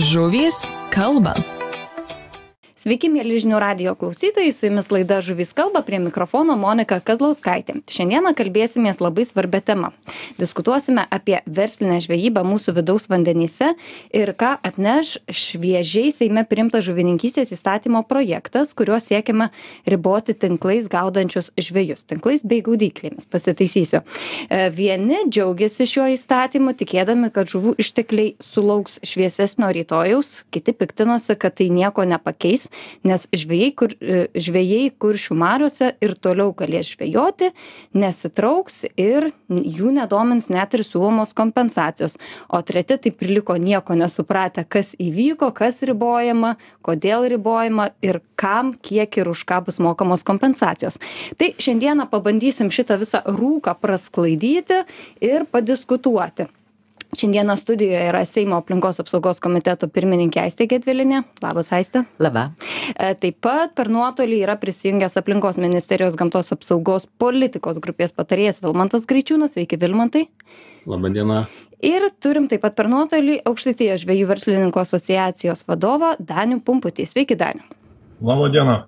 Žuvys kalba. Sveiki, mėly žinių radio klausytojai, su jumis laida Žuvys kalba prie mikrofono Monika Kazlauskaitė. Šiandieną kalbėsimės labai svarbia tema. Diskutuosime apie verslinę žvejybą mūsų vidaus vandenyse ir ką atneš šviežiai Seime primtas žuvininkystės įstatymo projektas, kuriuo siekiama riboti tinklais gaudančius žvėjus, tinklais bei gaudyklėmis. Pasitaisysiu. E, vieni džiaugiasi šiuo įstatymu, tikėdami, kad žuvų ištekliai sulauks šviesesnio rytojaus, kiti piktinosi, kad tai nieko nepakeis nes žvejai kur e, žvejai kuršių mariose ir toliau galės žvejoti nesitrauks ir jų nedomins net ir siūlomos kompensacijos. O treti taip ir liko nieko nesupratę kas įvyko kas ribojama kodėl ribojama ir kam kiek ir už ką bus mokamos kompensacijos. Tai šiandieną pabandysim šitą visą rūką prasklaidyti ir padiskutuoti šiandieną studijoje yra seimo aplinkos apsaugos komiteto pirmininkė aistė gedvilienė labas aiste laba. E, taip pat per nuotolį yra prisijungęs aplinkos ministerijos gamtos apsaugos politikos grupės patarėjas vilmantas graičiūnas. Sveiki vilmantai. Laba diena ir turim taip pat per nuotolį aukštaitijos žvejų verslininkų asociacijos vadovą danių pumputį. Sveiki daniau laba diena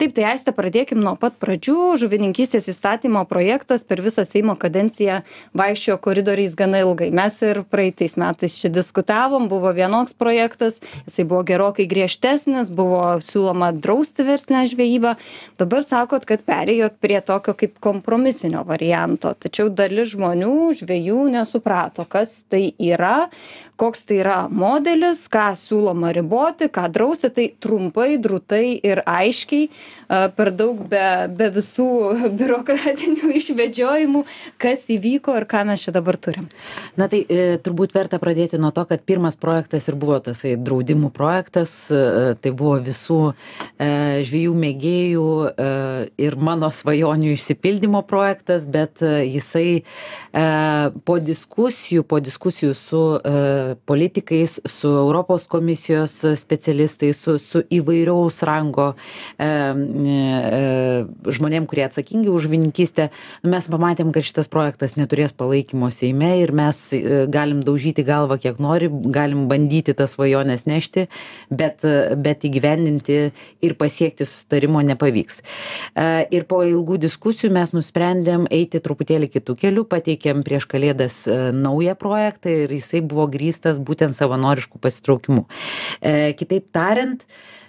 taip tai aiste pradėkim nuo pat pradžių. Žuvininkystės įstatymo projektas per visą seimo kadenciją vaikščiojo koridoriais gana ilgai. Mes ir praeitais metais čia diskutavom buvo vienoks projektas jisai buvo gerokai griežtesnis buvo siūloma drausti verslinę žvejybą. Dabar sakot kad perėjot prie tokio kaip kompromisinio varianto. Tačiau dalis žmonių žvejų nesuprato kas tai yra koks tai yra modelis ką siūloma riboti ką drausti. Tai trumpai drūtai ir aiškiai per daug be be visų biurokratinių išvedžiojimų kas įvyko ir ką mes čia dabar turim. Na tai e, turbūt verta pradėti nuo to kad pirmas projektas ir buvo tasai draudimų projektas e, tai buvo visų e, žvejų mėgėjų ir mano svajonių išsipildymo projektas bet jisai po diskusijų po diskusijų su politikais su europos komisijos specialistais su su įvairaus rango žmonėm kurie atsakingi už žuvininkystę mes pamatėm kad šitas projektas neturės palaikymo seime ir mes e, galim daužyti galvą kiek nori galim bandyti tas svajones nešti bet bet įgyvendinti ir pasiekti susitarimo nepavyks ir po ilgų diskusijų mes nusprendėm eiti truputėlį kitu keliu pateikėm prieš kalėdas naują projektą ir jisai buvo grįstas būtent savanorišku pasitraukimu. E, kitaip tariant,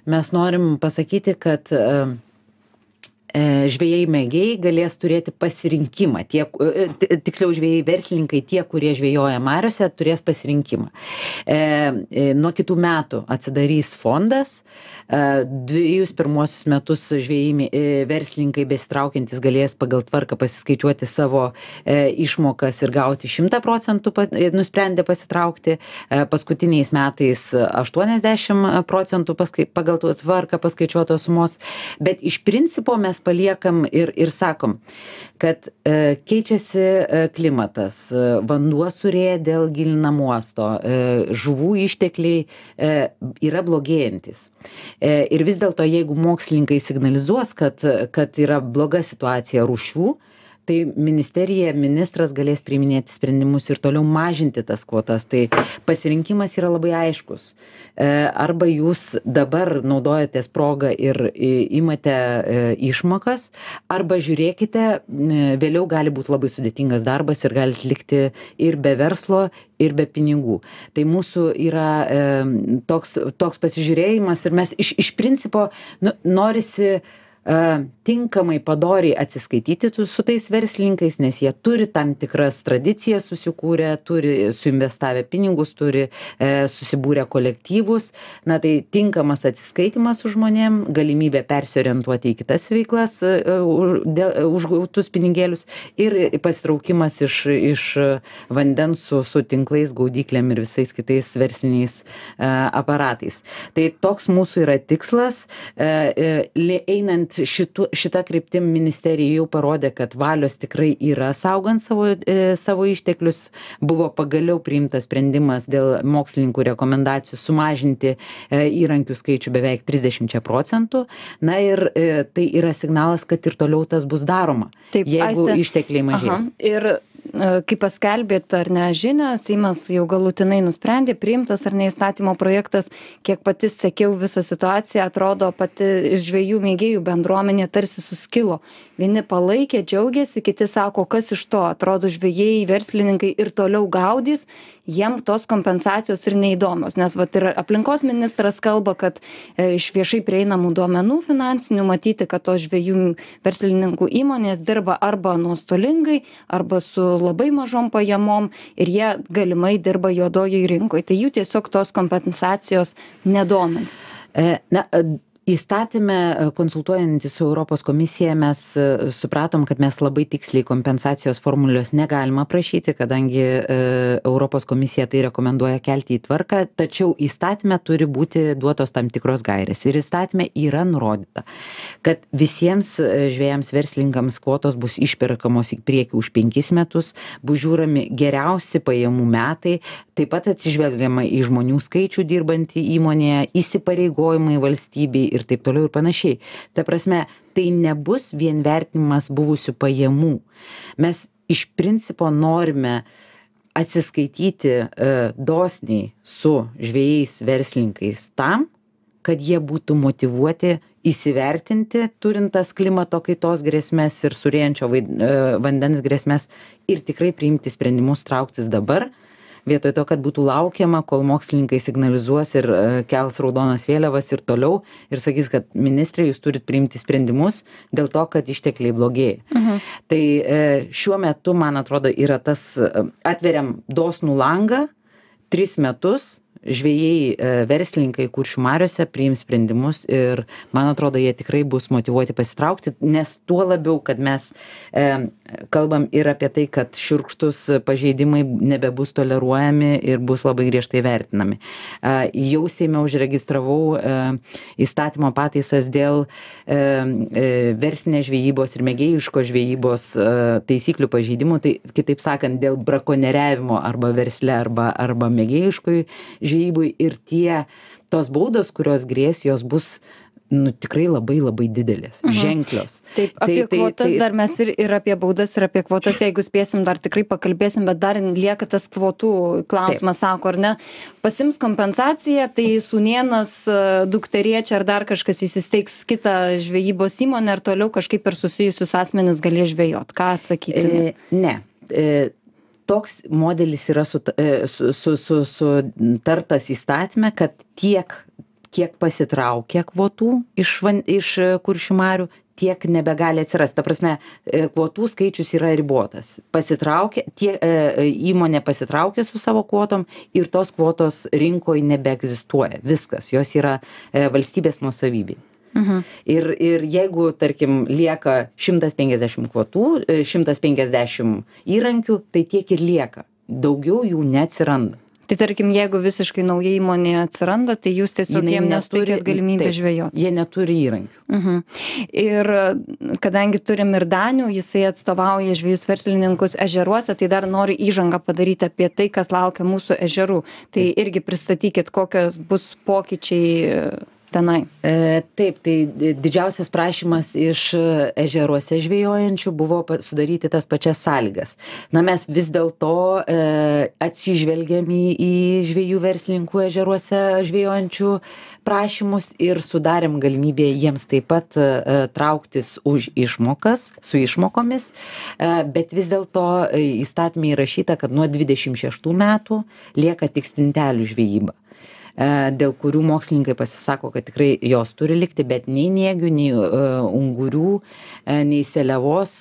mes norim pasakyti, kad e, E, žvejai mėgėjai galės turėti pasirinkimą. Tie, e, tiksliau, žvejai verslininkai, tie, kurie žvejoja mariuose, turės pasirinkimą. E, e, nuo kitų metų atsidarys fondas. E, dviejus pirmosius metus žvejai e, verslininkai besitraukiantis galės pagal tvarką pasiskaičiuoti savo e, išmokas ir gauti 100 procentų, pa, e, nusprendę pasitraukti. E, paskutiniais metais 80 procentų pagal tvarką paskaičiuotos sumos. Bet iš principo mes paliekam ir, ir sakom, kad e, keičiasi e, klimatas, e, vanduo surėja dėl gilinamo uosto, e, žuvų ištekliai e, yra blogėjantis. E, ir vis dėlto, jeigu mokslininkai signalizuos, kad, kad yra bloga situacija rūšių, tai ministerija ministras galės priiminėti sprendimus ir toliau mažinti tas kvotas. Tai pasirinkimas yra labai aiškus. E, arba jūs dabar naudojatės proga ir imate e, išmokas arba žiūrėkite vėliau gali būt labai sudėtingas darbas ir galit likti ir be verslo ir be pinigų. Tai mūsų yra e, toks toks pasižiūrėjimas ir mes iš iš principo nu norisi tinkamai padoriai atsiskaityti su tais verslininkais nes jie turi tam tikras tradicijas susikūrę turi suinvestavę pinigus turi e, susibūrę kolektyvus. Na tai tinkamas atsiskaitymas su žmonėm galimybė persiorientuoti į kitas veiklas e, dėl už gautus pinigėlius ir pasitraukimas iš iš vandens su su tinklais gaudyklėm ir visais kitais versliniais e, aparatais. Tai toks mūsų yra tikslas einant šitu šita kryptim ministerija jau parodė kad valios tikrai yra saugant savo e, savo išteklius. Buvo pagaliau priimtas sprendimas dėl mokslininkų rekomendacijų sumažinti e, įrankių skaičių beveik trisdešimčia procentų. Na ir e, tai yra signalas kad ir toliau tas bus daroma Taip, jeigu Aiste, ištekliai mažės. aha, ir kai paskelbėt ar ne žinią seimas jau galutinai nusprendė priimtas ar ne įstatymo projektas. Kiek pati sekiau visą situaciją atrodo pati žvejų mėgėjų bendruomenė tarsi suskilo. Vieni palaikė džiaugėsi kiti sako kas iš to? Atrodo žvejai verslininkai ir toliau gaudys jiem tos kompensacijos ir neįdomios. Nes vat ir aplinkos ministras kalba kad e, iš viešai prieinamų duomenų finansinių matyti kad tos žvejų verslininkų įmonės dirba arba nuostolingai arba su labai mažom pajamom ir jie galimai dirba juodojoj rinkoj. Tai jų tiesiog tos kompensacijos nedomins. E, na įstatyme e, konsultuojantis su europos komisija mes e, supratom kad mes labai tiksliai kompensacijos formulės negalim aprašyti kadangi e, europos komisija tai rekomenduoja kelti į tvarką tačiau įstatyme turi būti duotos tam tikros gairės. Ir įstatyme yra nurodyta kad visiems žvejams verslininkams kvotos bus išperkamos į priekį už penkis metus bus žiūrimi geriausi pajamų metai taip pat atsižvelgiama į žmonių skaičių dirbantį įmonėje įsipareigojimai valstybei ir taip toliau ir panašiai. Ta prasme, tai nebus vien vertinimas buvusių pajamų. Mes iš principo norime atsiskaityti e, dosniai su žvėjais verslininkais tam, kad jie būtų motivuoti įsivertinti, turint tas klimato kaitos grėsmės ir surėjančio e, vandens grėsmės ir tikrai priimti sprendimus trauktis dabar, vietoj to kad būtų laukiama kol mokslininkai signalizuos ir e, kels raudonas vėliavas ir toliau ir sakys kad ministre jūs turit priimti sprendimus dėl to kad ištekliai blogėja mhm. tai e, šiuo metu man atrodo yra tas e, atveriam dosnų langą tris metus žvejai e, verslininkai kuršių mariose priims sprendimus ir man atrodo jie tikrai bus motyvuoti pasitraukti nes tuo labiau kad mes e, kalbam ir apie tai kad šiurkštūs pažeidimai nebebus toleruojami ir bus labai griežtai vertinami. Jau seime užregistravau e, įstatymo pataisas dėl e, e, verslinės žvejybos ir mėgėjiškos žvejybos taisyklių pažeidimų. Tai kitaip sakant dėl brakonieriavimo arba versle arba arba mėgėjiškoj žvejyboj. Ir tie tos baudos kurios grės jos bus nu tikrai labai labai didelės Mhm. ženklios Taip, Tai- apie tai- kvotas tai- dar mes ir, ir apie baudas, ir apie kvotas, jeigu spėsim, dar tikrai pakalbėsim, bet dar lieka tas kvotų klausimas, sako, ar ne? Pasims kompensaciją, tai sunienas e, dukteriečia ar dar kažkas įsisteigs kitą žvejybos įmonę ir toliau kažkaip per susijusius asmenis galės žvejot. Ką atsakyti? E, ne. E, toks modelis yra su, e, su, su, su, sutartas įstatymė, kad tiek, kiek pasitraukia kvotų iš, van, iš e, kuršių marių, tiek nebegali atsirasti. Ta prasme, e, kvotų skaičius yra ribotas. Pasitraukė, tie, e, įmonė pasitraukė su savo kvotom ir tos kvotos rinkoje nebeegzistuoja. Viskas, jos yra valstybės nuosavybė. Mhm. Ir, ir jeigu, tarkim, lieka 150 kvotų, e, 150 įrankių, tai tiek ir lieka. Daugiau jų neatsiranda. Tai tarkim, jeigu visiškai nauja įmonė atsiranda, tai jūs tiesiog jiem neturi- nesuteikėt galimybę taip. žvejot. Jie neturi įrankių. Mhm. Ir e, kadangi turim ir Danių, jisai atstovauja žvėjus verslininkus ežeruose, tai dar noriu įžangą padaryti apie tai, kas laukia mūsų ežerų. Tai irgi pristatykit, kokios bus pokyčiai e, tenai. E, taip, tai di- didžiausias prašymas iš ežeruose žvejojančių buvo sudaryti tas pačias sąlygas. Na, mes vis dėlto e, atsižvelgiam į, į žvėjų verslininkų ežeruose žvejojančių prašymus ir sudarėm galimybę jiems taip pat e, trauktis už išmokas, su išmokomis, e, bet vis dėlto e, įstatymė įrašyta, kad nuo 26 metų lieka tik stintelių žvejyba dėl kurių mokslininkai pasisako, kad tikrai jos turi likti, bet nei niegių, nei uh, ungurių, uh, nei seliavos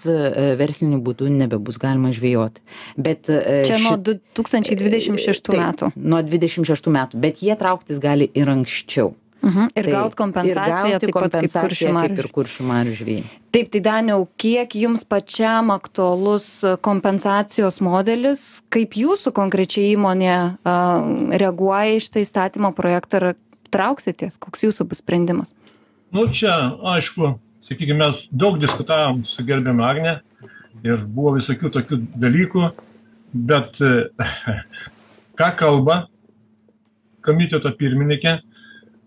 verslinių būdų nebebus galima žvejoti. Bet, Čia nuo šit- 2026 Taip, metų. Nuo 26 metų, bet jie trauktis gali ir anksčiau. Mhm. Ir Tai- gaut kompensaciją ir taip pat kaip kompensaciją kuršių kaip marių. ir kuršių marių žvėjai. Taip, tai Daniau, kiek jums pačiam aktualus kompensacijos modelis, kaip jūsų konkrečiai įmonė a, reaguoja į šitą įstatymo projektą ir trauksitės, koks jūsų bus sprendimas? Nu, čia, aišku, sakykime, mes daug diskutavom su gerbiamu Agne ir buvo visokių tokių dalykų, bet ką kalba komiteto pirmininkė,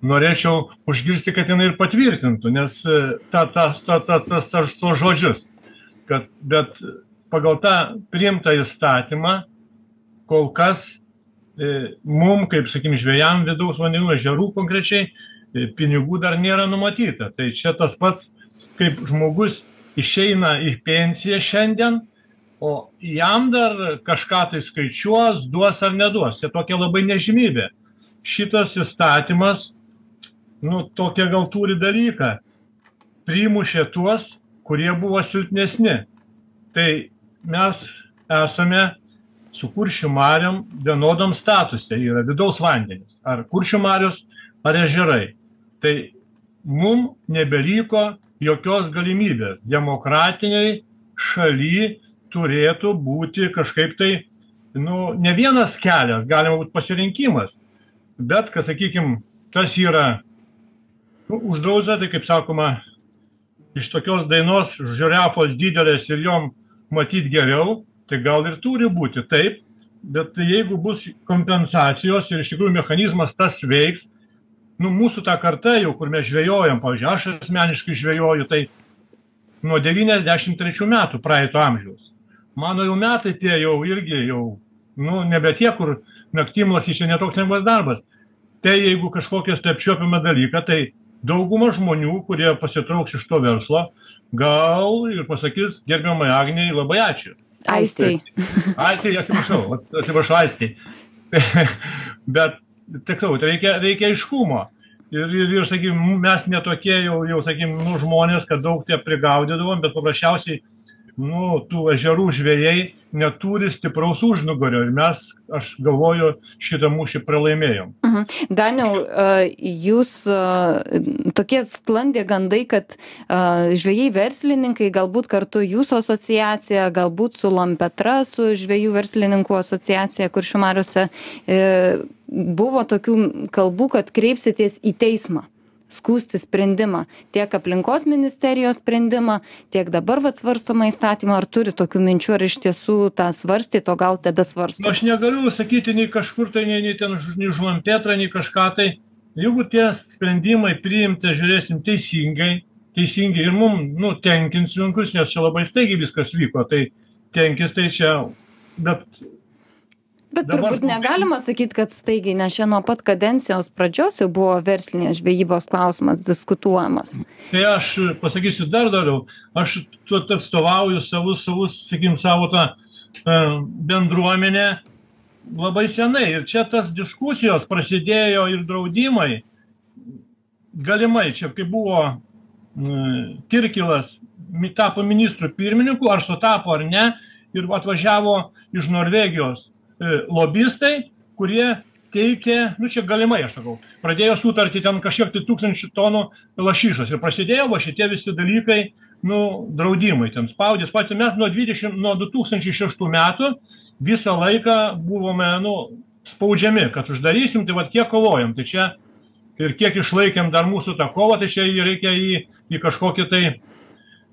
norėčiau užgirsti, kad jinai ir patvirtintų, nes e, ta, ta, ta, ta, tas tas tos žodžius, kad, bet pagal tą priimtą įstatymą kol kas e, mum, kaip sakykim, žvėjam vidaus vandenų ežerų konkrečiai, e, pinigų dar nėra numatyta. Tai čia tas pats, kaip žmogus išeina į pensiją šiandien, o jam dar kažką tai skaičiuos, duos ar neduos. Tai tokia labai nežymybė. Šitas įstatymas, nu, tokia gal turi dalyką. Primušė tuos, kurie buvo silpnesni. Tai mes esame su kuršių mariam vienodam statuse, yra vidaus vandenis, ar kuršių marios, ar ežerai. Tai mum nebeliko jokios galimybės. Demokratiniai šaly turėtų būti kažkaip tai, nu, ne vienas kelias, galima būti pasirinkimas, bet, kad, sakykime, tas yra uždraudžia, tai kaip sakoma, iš tokios dainos žiūrefos didelės ir jom matyti geriau, tai gal ir turi būti taip, bet jeigu bus kompensacijos ir iš tikrųjų mechanizmas tas veiks, nu, mūsų ta karta jau, kur mes žvejojam, pavyzdžiui, aš asmeniškai žvejoju, tai nuo 93 metų praeito amžiaus. Mano jau metai tie jau irgi jau, nu, nebe tie, kur naktimlas čia netoks lengvas darbas. Tai jeigu kažkokią stepčiuopimą dalyką, tai dauguma žmonių, kurie pasitrauks iš to verslo, gal ir pasakys gerbiamai Agniai labai ačiū. Aistai. Aistai, atsiprašau, atsiprašau, aistai. Bet, tiksliau, reikia, reikia aiškumo. Ir, ir, ir sakykime, mes netokie jau, jau sakykime, nu, žmonės, kad daug tie prigaudydavom, bet paprasčiausiai nu, tų ežerų žvėjai neturi stipraus užnugario ir mes, aš galvoju, šitą mūšį pralaimėjom. Mhm. Daniel, jūs tokie sklandė gandai, kad žvėjai verslininkai, galbūt kartu jūsų asociacija, galbūt su Lampetra, su žvėjų verslininkų asociacija Kuršiumariuose, e, buvo tokių kalbų, kad kreipsitės į teismą skųsti sprendimą. Tiek aplinkos ministerijos sprendimą tiek dabar vat svarstomą įstatymą ar turit tokių minčių ar iš tiesų tą svarstėt o gal tebesvarstot aš negaliu sakyti nei kažkur tai nei, nei ten nei už lampetrą nei kažką tai. Jeigu tie sprendimai priimti žiūrėsim teisingai teisingai ir mum nu tenkins linkus nes čia labai staigiai viskas vyko tai tenkins tai čia. Bet bet turbūt negalima sakyt kad staigiai nes čia nuo pat kadencijos pradžios jau buvo verslinės žvejybos klausimas diskutuojamas. Tai aš pasakysiu dar daugiau aš atstovauju savus savus sakykim savo tą e, bendruomenę labai senai. Ir čia tas diskusijos prasidėjo ir draudimai. Galimai čia kai buvo e, kirkilas tapo ministru pirmininku ar sutapo ar ne ir atvažiavo iš norvegijos lobistai, kurie teikė, nu čia galimai aš sakau, pradėjo sutartį ten kažkiek tai tūkstančių tonų lašyšas ir prasidėjo va šitie visi dalykai, nu, draudimai ten spaudės, patys mes nuo, 20, nuo 2006 metų visą laiką buvome, nu, spaudžiami, kad uždarysim, tai va kiek kovojam, tai čia ir kiek išlaikėm dar mūsų tą kovą, tai čia reikia į, į kažkokį tai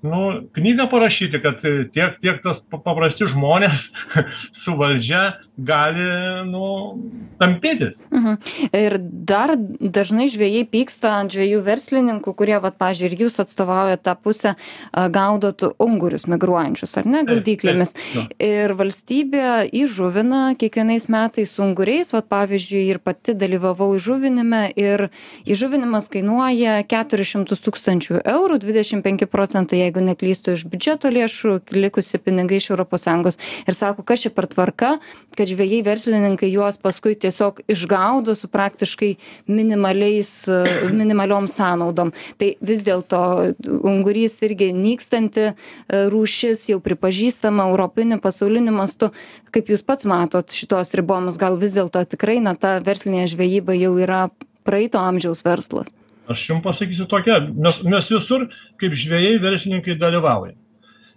nu knygą parašyti kad tiek tiek tas paprasti žmonės su valdžia gali nu tampytis. Mhm. ir dar dažnai žvejai pyksta ant žvejų verslininkų kurie vat pavyzdžiui ir jūs atstovaujat tą pusę gaudot ungurius migruojančius ar ne gaudyklėmis. ir valstybė įžuvina kiekvienais metais unguriais vat pavyzdžiui ir pati dalyvavau įžuvinime ir įžuvinimas kainuoja keturis šimtus tūkstančių eurų dvidešim penki procentai jeigu jeigu neklystu iš biudžeto lėšų likusi pinigai iš sąjungos ir sako kas čia per tvarka kad žvejai verslininkai juos paskui tiesiog išgaudo su praktiškai minimaliais minimaliom sąnaudom. Tai vis dėlto ungurys irgi nykstanti e, rūšis jau pripažįstama europiniu pasauliniu mastu. Kaip jūs pats matot šituos ribojimus gal vis dėlto tikrai na ta verslinė žvejyba jau yra praeito amžiaus verslas aš jum pasakysiu tokią mes mes visur kaip žvejai verslininkai dalyvaujam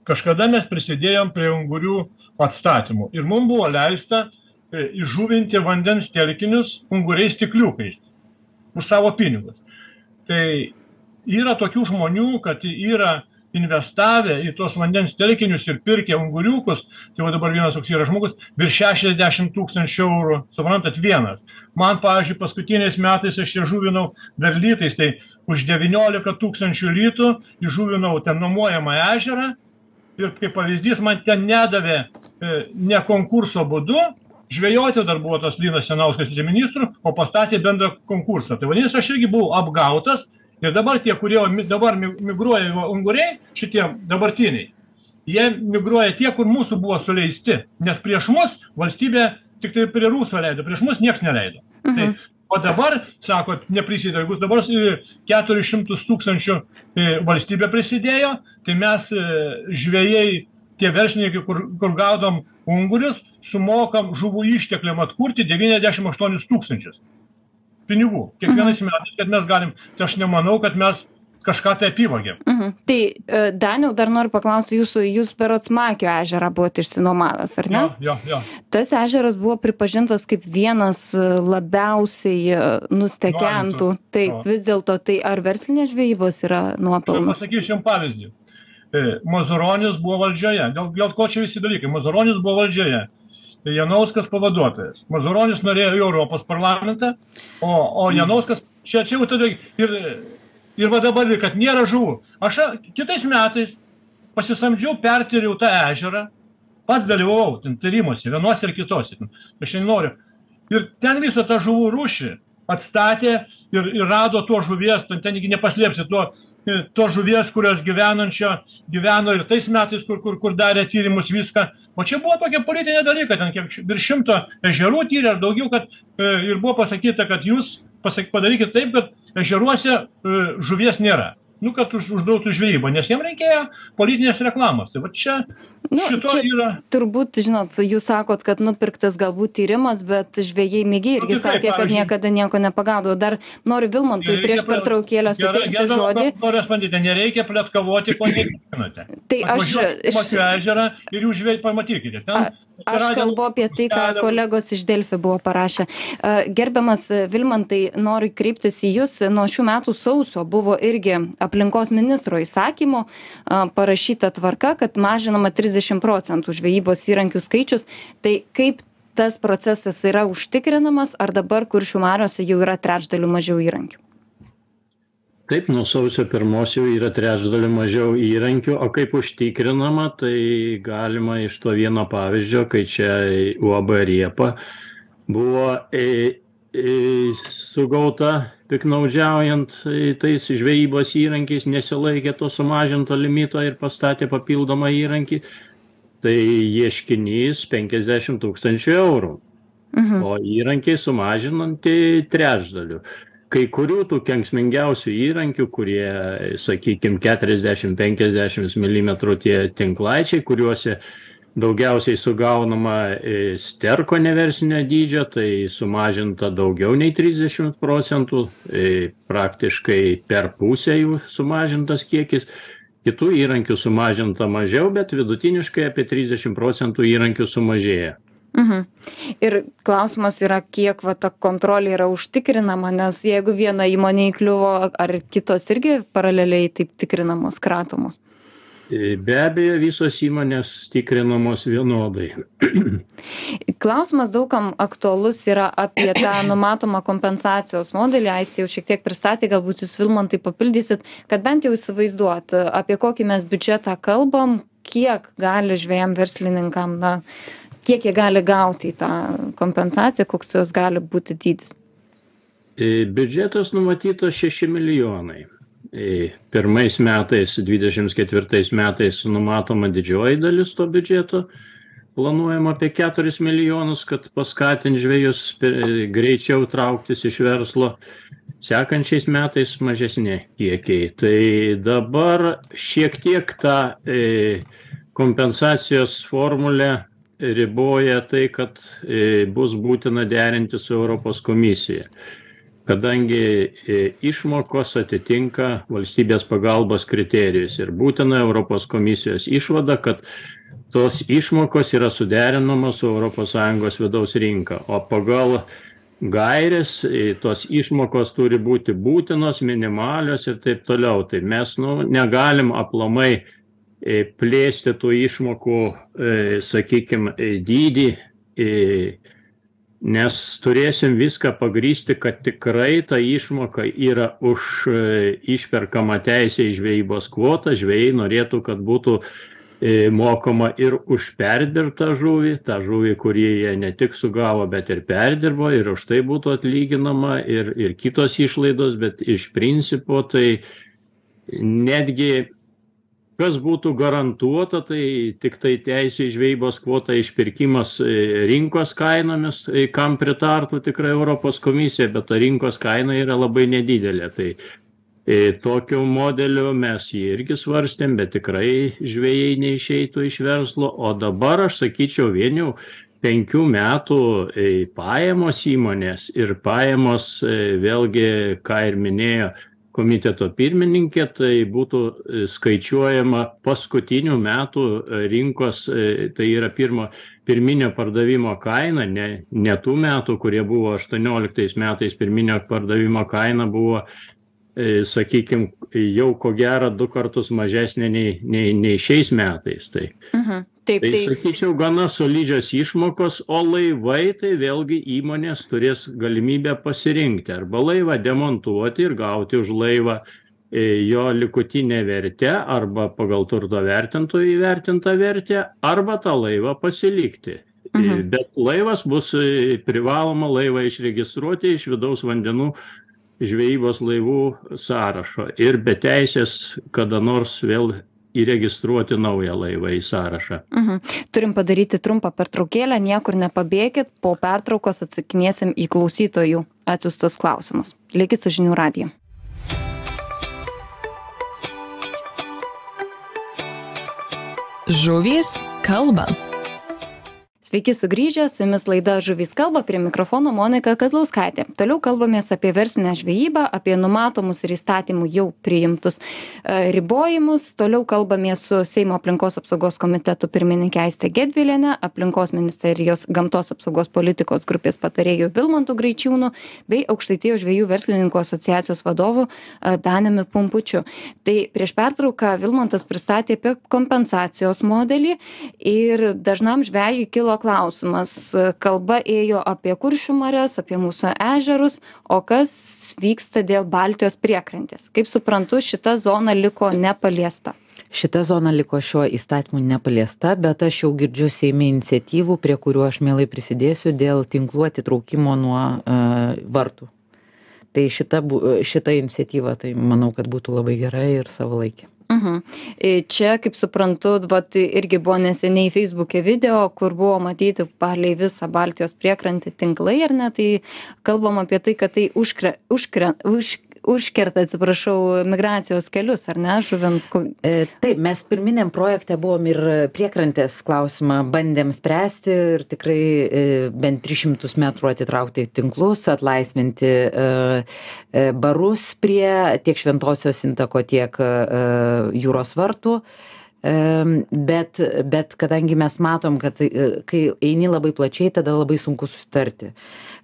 kažkada mes prisidėjom prie ungurių atstatymo ir mum buvo leista e, įžuvinti vandens telkinius unguriais stikliukais už savo pinigus. Tai yra tokių žmonių kad yra investavę į tuos vandens telkinius ir pirkę unguriukus tai va dabar vienas toks yra žmogus virš šešiasdešim tūkstančių eurų suprantat vienas man pavyzdžiui paskutiniais metais aš čia žuvinau dar litais tai už devyniolika tūkstančių litų įžuvinau ten nuomojamą ežerą ir kaip pavyzdys man ten nedavė e, ne konkurso būdu žvejoti, dar buvo tas Linas Senauskas viceministrų, o pastatė bendrą konkursą. Tai vadinasi, aš irgi buvau apgautas ir dabar tie, kurie dabar migruoja unguriai, šitie dabartiniai, jie migruoja tie, kur mūsų buvo suleisti, nes prieš mus valstybė tik tai prie Rusų leido, prieš mus niekas neleido. Mhm. Tai O dabar, sakot, neprisidėjo, dabar 400 tūkstančių e, valstybė prisidėjo, tai mes e, žvėjai, tie verslininkai, kur, kur gaudom ungurius, sumokam žuvų ištekliam atkurti 98 tūkstančius pinigų kiekvienais mhm. metais, kad mes galim. Tai aš nemanau, kad mes kažką tai apivogėm. Mhm. Tai e, Daniel, dar noriu paklausti jūsų, jūs per Atsmakio ežerą buvote išsinuomavęs, ar ne? Jo, jo, jo. Tas ežeras buvo pripažintas kaip vienas e, labiausiai e, nustekentų. Taip, jo. vis dėlto, tai ar verslinės žvejybos yra nuopelnas? Pasakysiu jums pavyzdį. Mazuronis buvo valdžioje. Dėl, dėl ko čia visi dalykai? Mazuronis buvo valdžioje. Janauskas pavaduotojas. Mazuronis norėjo į Europos parlamentą, o, o Janauskas čia, čia jau tada ir ir va dabar, kad nėra žuvų. Aš kitais metais pasisamdžiau, pertyriau tą ežerą, pats dalyvavau ten tyrimuose, vienose ir kitose. Aš nenoriu. Ir ten visą tą žuvų rūšį atstatė ir, ir rado to žuvies, ten, ten nepaslėpsi, to, to žuvies, kurios gyvenančio gyveno ir tais metais, kur, kur, kur darė tyrimus viską. O čia buvo tokia politinė dalyka, ten kiek virš šimto ežerų tyrė ar daugiau, kad e, ir buvo pasakyta, kad jūs pasak, padarykit taip, kad ežeruose e, žuvies nėra. Nu, kad už, uždrautų žvejybą, nes jiems reikėjo politinės reklamos. Tai va čia, nu, šito čia yra. Turbūt, žinot, jūs sakot, kad nupirktas galbūt tyrimas, bet žvėjai mėgiai irgi nu, tai sakė, kad niekada nieko nepagaudo. Dar noriu Vilmantui prieš pertraukėlę suteikti žodį. Noriu respondyti, nereikia pletkavoti, ko nežinote. Tai aš... Iš ežerą ir jūs žvėjai pamatykite. Ten a, Aš kalbu apie tai, ką kolegos iš Delfi buvo parašę. Gerbiamas Vilmantai, noriu kreiptis į Jūs. Nuo šių metų sausio buvo irgi aplinkos ministro įsakymo parašyta tvarka, kad mažinama 30 procentų žvejybos įrankių skaičius. Tai kaip tas procesas yra užtikrinamas, ar dabar kuršių mariuose jau yra trečdalių mažiau įrankių? Taip nuo sausio pirmos jau yra trečdaliu mažiau įrankių o kaip užtikrinama tai galima iš to vieno pavyzdžio kai čia uab riepa buvo e, e, sugauta piknaudžiaujant tais žvejybos įrankiais nesilaikė to sumažinto limito ir pastatė papildomą įrankį tai ieškinys penkiasdešimt tūkstančių eurų Mhm. O įrankiai sumažinanti trečdaliu kai kurių tų kenksmingiausių įrankių kurie sakykim keturiasdešim penkiasdešims milimetrų tie tinklaičiai kuriuose daugiausiai sugaunama e, sterko neverslinio dydžio tai sumažinta daugiau nei trisdešimt procentų e, praktiškai per pusę jų sumažintas kiekis. Kitų įrankių sumažinta mažiau bet vidutiniškai apie trisdešim procentų įrankių sumažėja Mhm. Ir klausimas yra, kiek va, ta kontrolė yra užtikrinama, nes jeigu viena įmonė įkliuvo, ar kitos irgi paraleliai taip tikrinamos, kratomos? E, be abejo, visos įmonės tikrinamos vienodai. Klausimas daugam aktualus yra apie tą numatomą kompensacijos modelį. Aistė jau šiek tiek pristatė, galbūt jūs Vilmantai papildysit, kad bent jau įsivaizduot, apie kokį mes biudžetą kalbam, kiek gali žvėjam verslininkam na, kiek jie gali gauti į tą kompensaciją, koks jos gali būti dydis? E, biudžetas numatytas 6 milijonai. E, pirmais metais, 24 metais numatoma didžioji dalis to biudžeto, planuojama apie 4 milijonus, kad paskatint žvėjus greičiau trauktis iš verslo. Sekančiais metais mažesnė kiekiai. Tai dabar šiek tiek tą e, kompensacijos formulę riboja tai, kad e, bus būtina derinti su Europos komisija kadangi e, išmokos atitinka valstybės pagalbos kriterijus ir būtina Europos komisijos išvada, kad tos išmokos yra suderinamos su ES vidaus rinka, o pagal gairės e, tos išmokos turi būti būtinos, minimalios ir taip toliau. Tai mes nu, negalim aplamai plėsti tų išmokų, e, sakykime, dydį, e, nes turėsim viską pagrysti, kad tikrai ta išmoka yra už išperkamą teisę į žvejybos kvotą, žvėjai norėtų, kad būtų e, mokama ir už perdirbtą žuvį, tą žuvį, kurį jie ne tik sugavo, bet ir perdirbo ir už tai būtų atlyginama ir, ir kitos išlaidos, bet iš principo tai netgi kas būtų garantuota, tai tik tai teisė į žvejybos kvotą išpirkimas e, rinkos kainomis, e, kam pritartų tikrai Europos komisija, bet ta rinkos kaina yra labai nedidelė. Tai e, tokiu modeliu mes jį irgi svarstėm, bet tikrai žvėjai neišeitų iš verslo, o dabar aš sakyčiau vienių penkių metų pajamos įmonės ir pajamos vėlgi, ką ir minėjo, komiteto pirmininkė, tai būtų e, skaičiuojama paskutinių metų e, rinkos, e, tai yra pirmo, pirminio pardavimo kaina, ne, ne tų metų, kurie buvo 18 metais pirminio pardavimo kaina buvo sakykime, jau ko gero du kartus mažesnė nei, nei, nei šiais metais. Tai. Uh mhm. -huh. Taip, tai, tai sakyčiau, gana solidžios išmokos, o laivai tai vėlgi įmonės turės galimybę pasirinkti arba laivą demontuoti ir gauti už laivą e, jo likutinę vertę arba pagal turto vertintojų įvertintą vertę arba tą laivą pasilikti. E, mhm. Bet laivas bus e, privaloma laivą išregistruoti iš vidaus vandenų žvejybos laivų sąrašo ir be teisės kada nors vėl įregistruoti naują laivą į sąrašą. Mhm. Turim padaryti trumpą pertraukėlę, niekur nepabėgit, po pertraukos atsakinėsim į klausytojų atsiustus klausimus. Likit su žinių radiju. Žuvys kalba. Sveiki sugrįžę, su jumis laida Žuvys kalba, prie mikrofono Monika Kazlauskaitė. Toliau kalbamės apie versinę žvejybą, apie numatomus ir įstatymų jau priimtus e, ribojimus. Toliau kalbamės su Seimo aplinkos apsaugos komiteto pirmininkė Aistė Gedvilėne, aplinkos ministerijos gamtos apsaugos politikos grupės patarėjų Vilmantų Graičiūnų bei Aukštaitijos žvejų verslininkų asociacijos vadovu e, Daniumi Pumpučiu. Tai prieš pertrauką Vilmantas pristatė apie kompensacijos modelį ir dažnam žvejui kilo klausimas. Kalba ėjo apie kuršių marias apie mūsų ežerus o kas vyksta dėl baltijos priekrantės? Kaip suprantu šita zona liko nepaliesta. Šita zona liko šiuo įstatymu nepaliesta bet aš jau girdžiu seime iniciatyvų prie kurių aš mielai prisidėsiu dėl tinklų atitraukimo nuo uh, vartų. Tai šita šita iniciatyva tai manau kad būtų labai gera ir savalaikė Mhm. Čia, kaip suprantu, vat, irgi buvo neseniai Facebook'e video, kur buvo matyti palei visą Baltijos priekrantį tinklai, ar ne, tai kalbam apie tai, kad tai užkre, užkre, už, užkerta, atsiprašau, migracijos kelius, ar ne, žuvims? E, taip, mes pirminiam projekte buvom ir priekrantės klausimą bandėm spręsti ir tikrai e, bent 300 metrų atitraukti tinklus, atlaisvinti e, barus prie tiek šventosios intako, tiek jūros vartų bet bet kadangi mes matom kad kai eini labai plačiai tada labai sunku susitarti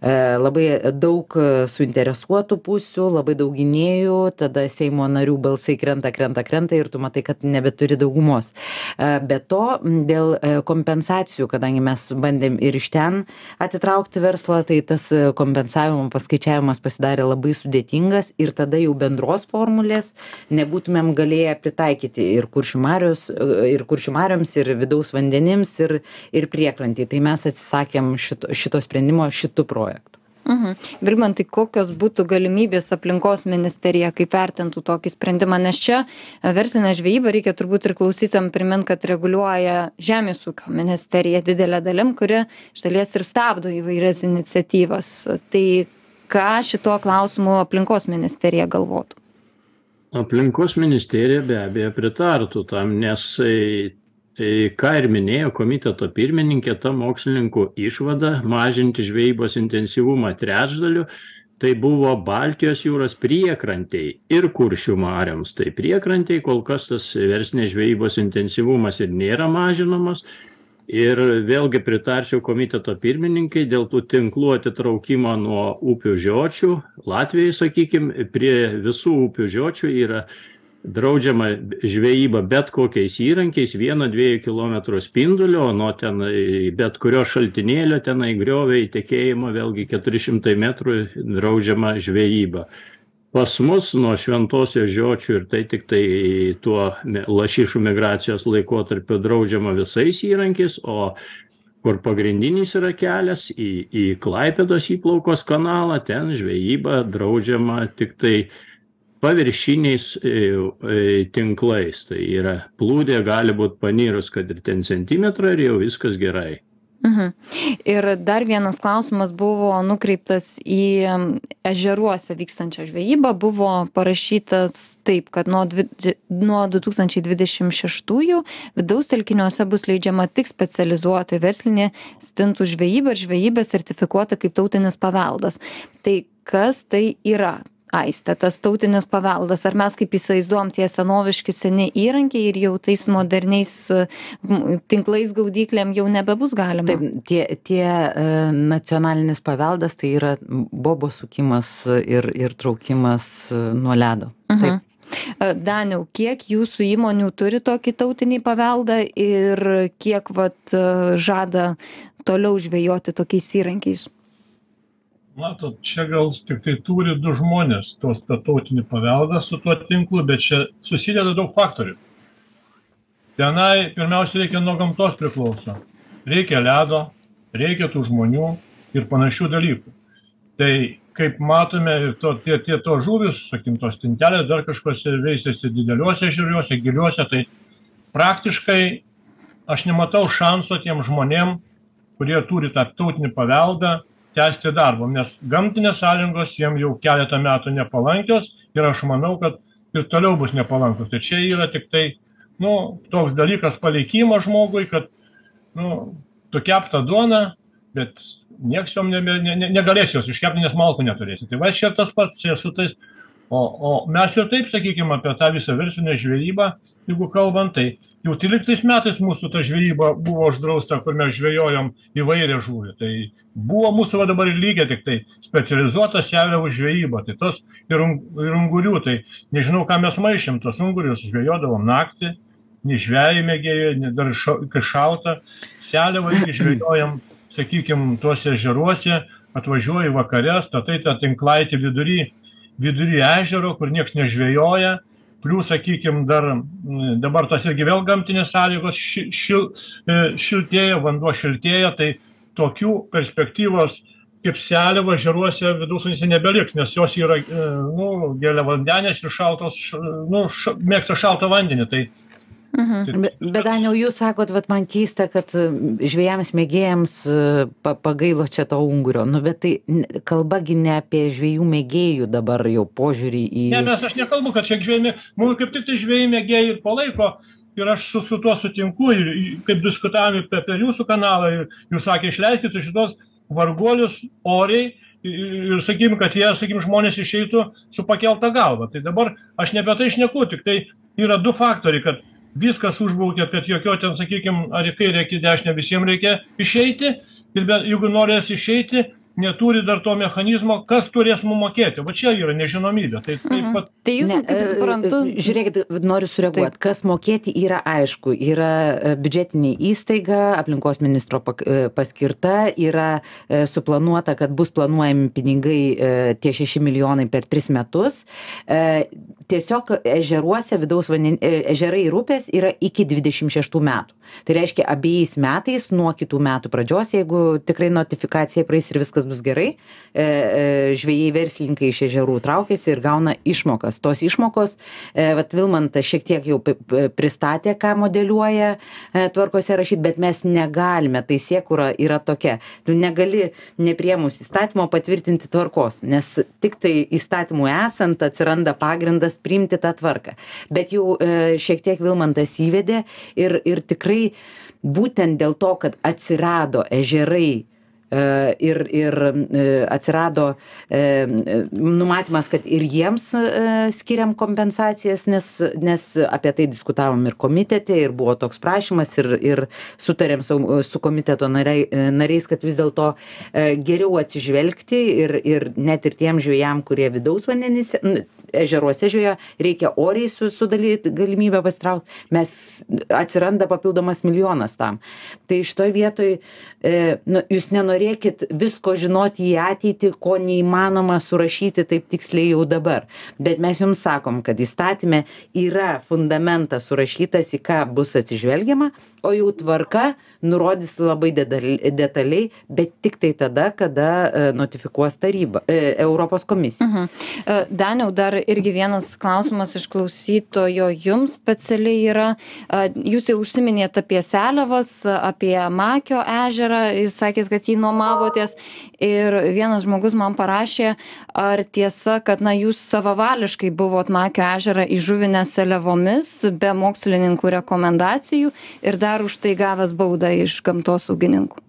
E, labai daug suinteresuotų pusių, labai daug gynėjų, tada Seimo narių balsai krenta, krenta, krenta ir tu matai, kad nebeturi daugumos. E, be to, dėl e, kompensacijų, kadangi mes bandėm ir iš ten atitraukti verslą, tai tas kompensavimo paskaičiavimas pasidarė labai sudėtingas ir tada jau bendros formulės nebūtumėm galėję pritaikyti ir kuršiumarius, ir kuršiumariams, ir vidaus vandenims, ir, ir priekrantį. Tai mes atsisakėm šito, šito sprendimo šitų projektų. Mhm. Vilmantai, kokios būtų galimybės aplinkos ministerija, kaip vertintų tokį sprendimą, nes čia verslinė žvejyba reikia turbūt ir klausytam primint, kad reguliuoja Žemės ūkio ministerija didelė dalim, kuri iš dalies ir stabdo įvairias iniciatyvas. Tai ką šituo klausimu aplinkos ministerija galvotų? Aplinkos ministerija be abejo pritartų tam, nes Tai ką ir minėjo komiteto pirmininkė, ta mokslininkų išvada mažinti žvejybos intensyvumą trečdaliu, tai buvo Baltijos jūros priekrantiai ir kuršių mariams. Tai priekrantiai kol kas tas versnės žvejybos intensyvumas ir nėra mažinamas. Ir vėlgi pritarčiau komiteto pirmininkai dėl tų tinklų atitraukimo nuo upių žiočių. Latvijai, sakykime, prie visų upių žiočių yra draudžiama žvejyba bet kokiais įrankiais vieno dviejų kilometrų spinduliu o nuo ten bet kurio šaltinėlio tenai grioviai tekėjimo vėlgi keturi šimtai metrų draudžiama žvejyba pas mus nuo šventosios žiočių ir tai tiktai tuo lašišų migracijos laikotarpiu draudžiama visais įrankiais o kur pagrindinis yra kelias į į klaipėdos įplaukos kanalą ten žvejyba draudžiama tiktai paviršiniais e, e, tinklais. Tai yra plūdė gali būt panirus kad ir ten centimetrą ir jau viskas gerai Mhm. Ir dar vienas klausimas buvo nukreiptas į ežeruose vykstančią žvejybą. Buvo parašytas taip, kad nuo, dvi, nuo 2026 vidaus telkiniuose bus leidžiama tik specializuota verslinė stintų žvejyba ir žvejybė sertifikuota kaip tautinis paveldas. Tai kas tai yra? Aiste tas tautinis paveldas ar mes kaip įsivaizduojam tie senoviški seni įrankiai ir jau tais moderniais tinklais gaudyklėm jau nebebus galima taip tie tie e, nacionalinis paveldas tai yra bobo sukimas ir ir traukimas e, nuo ledo mhm. taip e, Daniau, kiek jūsų įmonių turi tokį tautinį paveldą ir kiek vat, žada toliau žvejoti tokiais įrankiais? Matot čia gal tiktai turi du žmonės tuos tą tautinį paveldą su tuo tinklu bet čia susideda daug faktorių. Tenai pirmiausia reikia nuo gamtos priklauso. Reikia ledo reikia tų žmonių ir panašių dalykų. Tai kaip matome to tie tie tos žuvys sakykim tos stintelės dar kažkuose veisiasi dideliuose ežeruose giliuose tai praktiškai aš nematau šanso tiem žmonėm kurie turi tą tautinį paveldą tęsti darbą nes gamtinės sąlygos jiem jau keletą metų nepalankios ir aš manau kad ir toliau bus nepalankios. Tai čia yra tiktai nu toks dalykas palikimas žmogui kad nu tu kep tą duoną bet nieks jom nebe ne ne negalės jos iškept nes malkų neturėsi. Tai va čia tas pats čia su tais o o mes ir taip sakykim apie tą visą verslinę žvejybą jeigu kalbant tai jau tryliktais metais mūsų ta žvejyba buvo uždrausta kur mes žvejojom įvairią žuvį. Tai buvo mūsų va dabar ir likę tiktai specializuota seliavų žvejyba. Tai tos ir ir ungurių tai nežinau ką mes maišėm tuos ungurius žvejodavom naktį nei žvejai mėgėjai dar šalta. Seliavą žvejojam sakykim tuose ežeruose atvažiuoji vakare statai tą tinklaitį vidury vidury ežero kur nieks nežvejoja plius sakykim dar dabar tos irgi vėl gamtinės sąlygos ši šil e, šiltėja vanduo šiltėja tai tokių perspektyvos kaip seliavų ežeruose vidaus vandenyse nebeliks nes jos yra e, nu giliavandenės ir šaltos nu š mėgsta šaltą vandenį tai Mhm. Bet, bet Daniel, jūs sakot, vat, man keista, kad žvėjams mėgėjams pa, pagailo čia to ungurio. Nu, bet tai kalbagi ne apie žvėjų mėgėjų dabar jau požiūrį į... Ne, mes aš nekalbu, kad čia žvėjai, mums kaip tik tai žvėjai mėgėjai ir palaiko. Ir aš su, su tuo sutinku, ir kaip diskutavome per, per jūsų kanalą, ir jūs sakė, išleiskite šitos varguolius oriai, ir sakykim, kad jie, sakykim, žmonės išeitų su pakelta galva. Tai dabar aš ne apie tai išneku, tik tai yra du faktoriai, kad viskas užbraukia kad jokio ten sakykim ar į kairę ar į dešinę visiem reikia išeiti. Ir be jeigu norės išeiti neturi dar to mechanizmo kas turės mum mokėti. Va čia yra nežinomybė. Tai taip mhm. pat tai jūs kaip e, suprantu e, žiūrėkit noriu sureaguot. Kas mokėti yra aišku. Yra e, biudžetinė įstaiga aplinkos ministro paskirta yra suplanuota kad bus planuojami pinigai tie šeši milijonai per tris metus. Tiesiog ežeruose vidaus vanden ežerai ir upės yra iki dvidešim šeštų metų. Tai reiškia abejais metais nuo kitų metų pradžios jeigu tikrai notifikacija praeis ir viskas bus gerai. E, e, žvejai verslininkai iš ežerų traukiasi ir gauna išmokas. Tos išmokos e, vat vilmantas šiek tiek jau pristatė ką modeliuoja tvarkose rašyt bet mes negalime. Teisėkūra yra tokia. Tu negali nepriėmus įstatymo patvirtinti tvarkos nes tiktai įstatymui esant atsiranda pagrindas priimti tą tvarką. Bet jau šiek tiek vilmantas įvedė ir ir tikrai būtent dėl to kad atsirado ežerai ir, ir e, atsirado e, numatymas, kad ir jiems skiriam kompensacijas, nes, nes apie tai diskutavom ir komitete, ir buvo toks prašymas, ir, ir sutarėm su, su komiteto nariai, nariais, kad vis dėlto geriau atsižvelgti ir, ir net ir tiem žvėjam, kurie vidaus vandenyse, ežeruose žvejoja reikia oriai su sudalyt galimybę pasitraukt. Mes atsiranda papildomas milijonas tam. Tai šitoj vietoj e, nu, jūs nenorėkit visko žinoti į ateitį ko neįmanoma surašyti taip tiksliai jau dabar. Bet mes jums sakom kad įstatyme yra fundamentas surašytas į ką bus atsižvelgiama o jau tvarka nurodys labai dedal detaliai bet tiktai tada kada e, notifikuos taryba e, europos komisija Mhm. E, Daniau, dar irgi vienas klausimas iš klausytojo jums specialiai yra. e, Jūs jau užsiminėt apie Selevas, apie Makio ežerą, jūs sakėt, kad jį nuomavotės. Ir vienas žmogus man parašė, ar tiesa, kad na, jūs savavališkai buvot Makio ežerą įžuvinę Selevomis be mokslininkų rekomendacijų ir dar už tai gavęs baudą iš gamtosaugininkų.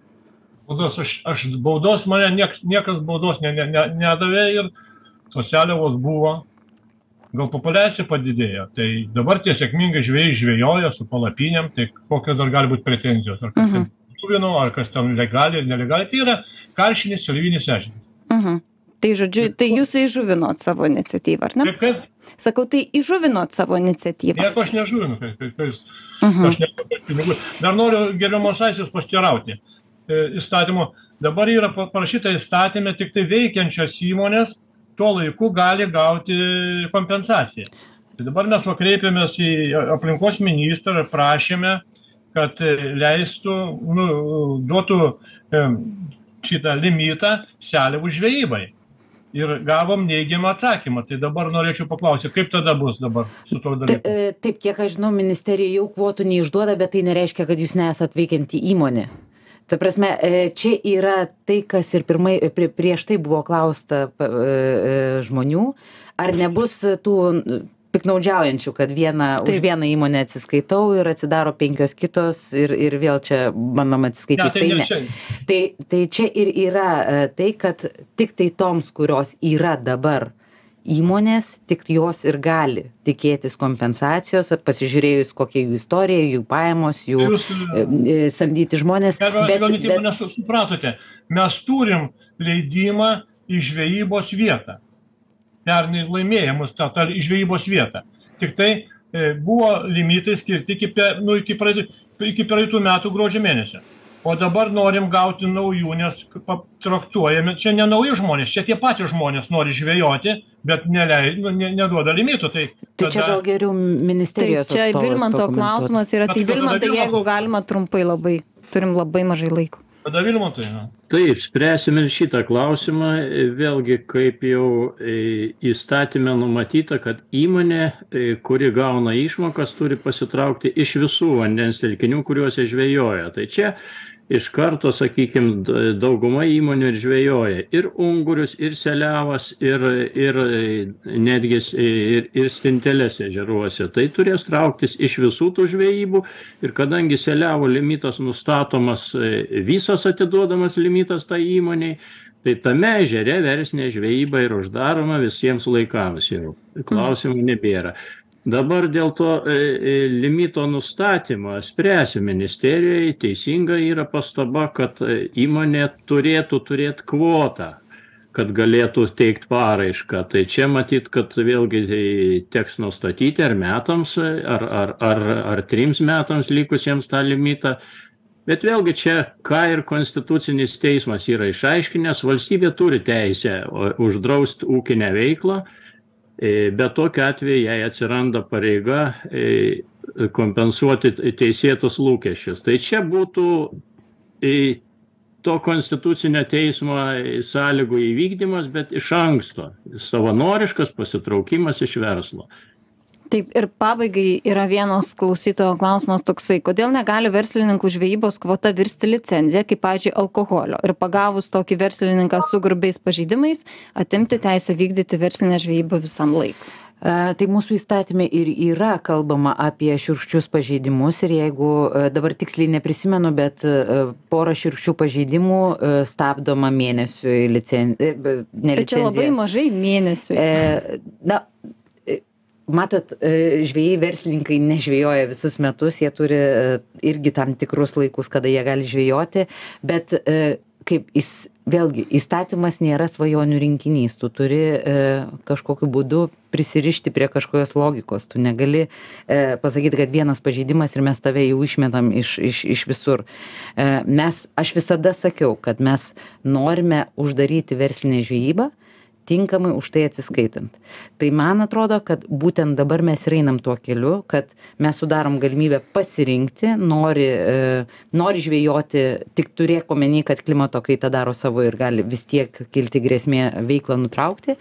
Baudos, aš, aš baudos mane nieks, niekas baudos ne, ne, ne, nedavė ir tos seliavos buvo, gal populiacija padidėjo. Tai dabar tie sėkmingai žvėjai žvėjoja su palapinėm, tai kokios dar gali būti pretenzijos. Ar kas Mhm. ten žuvino, ar kas ten legaliai ar nelegaliai. Tai yra karšinis selivinis ežeras. Mhm. Tai žodžiu, tai jūs įžuvinot savo iniciatyvą, ar ne? Kaip kad Sakau, tai įžuvinot savo iniciatyvą. nieko aš nežuvinu, kaip, kaip, kaip, Mhm. aš nepaturiu pinigų. Dar noriu gerbiamos aisės pastirauti. Įstatymo. Dabar yra pa- parašyta įstatymė, tik tai veikiančios įmonės tuo laiku gali gauti kompensaciją. Tai dabar mes va kreipėmės į aplinkos ministrą ir prašėme, kad e, leistų, nu, duotų šitą limitą seliavų žvejybai. Ir gavom neigiamą atsakymą. Tai dabar norėčiau paklausyti, kaip tada bus dabar su Ta- dalyku. e, Taip, kiek aš žinau, ministerija jau kvotų neišduoda, bet tai nereiškia, kad jūs nesat veikianti įmonė. Ta prasme, e, čia yra tai, kas ir pirmai, prie, prieš tai buvo klausta e, e, žmonių, ar nebus tų piknaudžiaujančių, kad vieną, už vieną įmonę atsiskaitau ir atsidaro penkios kitos ir, ir vėl čia bandom Ne, atsiskaityti. tai tai ne čia. Tai, tai čia ir yra e, tai, kad tik tai toms, kurios yra dabar įmonės, tik jos ir gali tikėtis kompensacijos, pasižiūrėjus kokia jų istorija, jų pajamos, jų e, e, samdyti žmonės. Bet, gal net bet, mane su- supratote, mes turim leidimą į žvejybos vietą. Pernai laimėjimus tą, tą žvejybos vietą. Tik tai e, buvo limitai skirti iki, nu, iki, praeitų, iki praeitų metų gruodžio mėnesio. O dabar norim gauti naujų, nes traktuojame, čia ne nauji žmonės, čia tie patys žmonės nori žvejoti, bet nelei, nu, ne, neduoda limitų. Tai, tai čia gal geriau Tai ministerijos. čia atstovas Vilmanto klausimas yra, tai tada Vilmantai, Vilmanto. jeigu galima trumpai labai, turim labai mažai laiko. Tada Vilmantai. Taip, spręsime ir šitą klausimą. Vėlgi, kaip jau e, įstatymė numatyta, kad įmonė, e, kuri gauna išmokas, turi pasitraukti iš visų vandens telkinių, kuriuose žvejoja. Tai čia iš karto, sakykime, dauguma įmonių ir žvejoja ir ungurius, ir seliavas, ir, ir netgi ir, ir stintelės ežeruose. Tai turės trauktis iš visų tų žvejybų ir kadangi seliavų limitas nustatomas, e, visas atiduodamas limitas tai įmoniai, tai tame ežere versnė žvejyba ir uždaroma visiems laikams jau. Klausimų nebėra. Dabar dėl to e, e, limito nustatymo spręsiu ministerijoje, teisinga yra pastaba, kad e, įmonė turėtų turėti kvotą kad galėtų teikti paraišką. Tai čia matyt, kad vėlgi teks nustatyti ar metams, ar, ar, ar, ar trims metams likusiems tą limitą. Bet vėlgi čia, ką ir Konstitucinis teismas yra išaiškinęs, valstybė turi teisę uždrausti ūkinę veiklą, e, bet tokiu atveju jai atsiranda pareiga e, kompensuoti teisėtus lūkesčius. Tai čia būtų e, to konstitucinio teismo sąlygų įvykdymas, bet iš anksto savanoriškas pasitraukimas iš verslo. Taip, ir pabaigai yra vienas klausytojo klausimas toksai, kodėl negali verslininkų žvejybos kvota virsti licenciją, kaip, pavyzdžiui, alkoholio, ir pagavus tokį verslininką su grubiais pažeidimais, atimti teisę vykdyti verslinę žvejybą visam laikui. E, Tai mūsų įstatymė ir yra kalbama apie šiurkščius pažeidimus ir jeigu e, dabar tiksliai neprisimenu, bet e, pora šiurkščių pažeidimų stabdoma mėnesiui licencija. Bet čia labai mažai mėnesių. E, na, matot, e, žvėjai verslininkai nežvėjoja visus metus, jie turi e, irgi tam tikrus laikus, kada jie gali žvėjoti, bet e, kaip jis vėlgi įstatymas nėra svajonių rinkinys. Tu turi e, kažkokiu būdu prisirišti prie kažkokios logikos. Tu negali e, pasakyti kad vienas pažeidimas ir mes tave jau išmetam iš iš iš visur. E, mes aš visada sakiau kad mes norime uždaryti verslinę žvejybą tinkamai už tai atsiskaitant. Tai man atrodo kad būtent dabar mes ir einam tuo keliu kad mes sudarom galimybę pasirinkti nori e, nori žvejoti tik turėk omeny kad klimato kaita daro savo ir gali vis tiek kilti grėsmė veiklą nutraukti.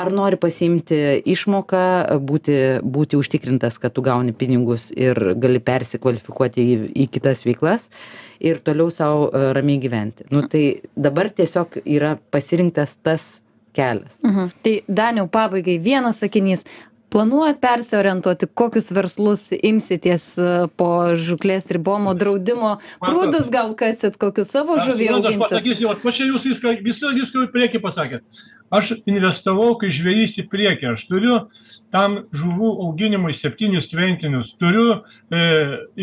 Ar nori pasiimti išmoką būti būti užtikrintas kad tu gauni pinigus ir gali persikvalifikuoti į į kitas veiklas ir toliau sau e, ramiai gyventi. Nu tai dabar tiesiog yra pasirinktas tas kelias. Mhm. Tai Daniau, pabaigai vienas sakinys. Planuojat persiorientuoti, kokius verslus imsitės e, po žuklės ribomo draudimo, prūdus gal kasit, kokius savo žuvį auginsit? Aš pasakysiu, o čia jūs viską, viską, viską į priekį pasakėt. Aš investavau, kai žvėjys į priekį, aš turiu tam žuvų auginimui septynius tvenkinius, turiu e,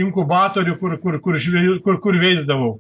inkubatorių, kur, kur, kur, žvėjų, kur, kur veisdavau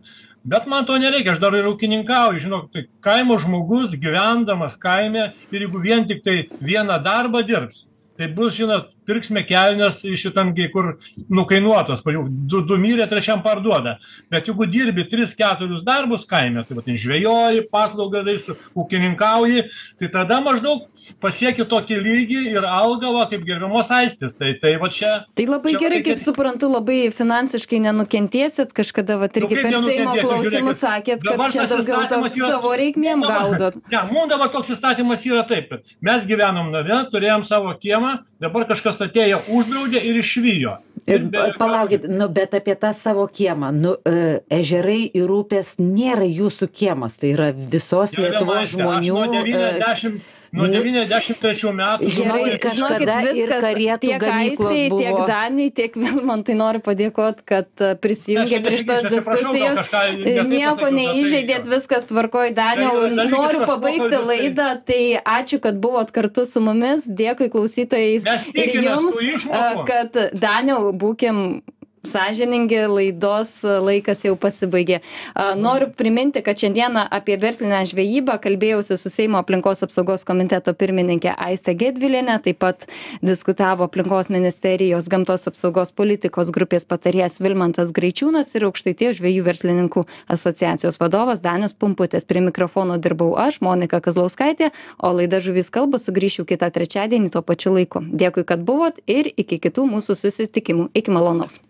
bet man to nereikia aš dar ir ūkininkauju žinok tai kaimo žmogus gyvendamas kaime ir jeigu vien tiktai vieną darbą dirbs tai bus žinot pirksime kelnes šitam kur nukainuotos pajų du du mirė trečiam parduoda. Bet jeigu dirbi tris keturis darbus kaime tai va ten žvejoji paslaugą darysi ūkininkauji tai tada maždaug pasieki tokį lygį ir algą va kaip gerbiamos aistės. Tai tai va čia tai labai čia gerai kaip suprantu labai finansiškai nenukentėsit kažkada vat irgi Nu, per seimo klausimus sakėt kad čia daugiau toks yra- savo reikmėm gaudot. Ne, mums dabar toks įstatymas yra taip, kad mes gyvenom name, turėjom savo kiemą, dabar kažkas atėjo, uždraudė ir išvijo. Ir be palaukit, nu, bet apie tą savo kiemą. Nu, e, ežerai ir upės nėra jūsų kiemas, tai yra visos Lietuvos žmonių. Aš nuo e, 90, nuo nu- 93 metų. Gerai, kažkada žinokit, ir viskas karietų tiek gamyklos Aistei, tiek buvo. Daniui, tiek Vilmantai noriu padėkoti, kad e, prisijungė prie šitos diskusijos. E, Nieko bet neįžeidėt, tai- viskas tvarkoj, Daniel. Tai yra Noriu pabaigti tai- laidą, tai ačiū, kad buvot kartu su mumis. Dėkui klausytojais ir jums, e, kad Daniel būkim sąžiningi laidos laikas jau pasibaigė. A, Noriu priminti, kad šiandieną apie verslinę žvejybą kalbėjausi su Seimo aplinkos apsaugos komiteto pirmininkė Aiste Gedvilinė, taip pat diskutavo aplinkos ministerijos gamtos apsaugos politikos grupės patarėjas Vilmantas Greičiūnas ir aukštaitie žvejų verslininkų asociacijos vadovas Danius Pumputis. Prie mikrofono dirbau aš, Monika Kazlauskaitė, o laida Žuvys kalba sugrįšiu kitą trečiadienį tuo pačiu laiku. Dėkui, kad buvot ir iki kitų mūsų susitikimų. Iki malonaus.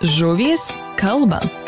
Žuvys kalba.